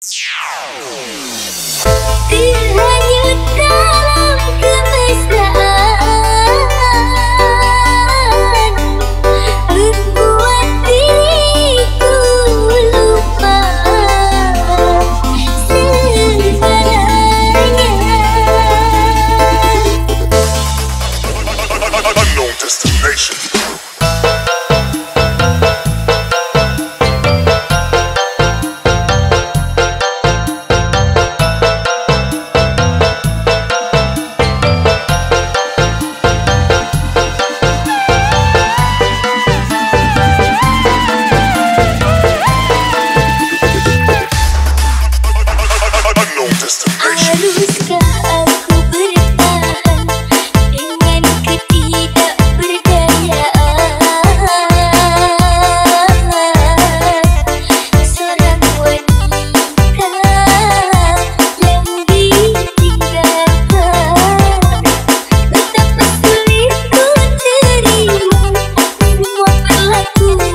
Ciao. Ooh.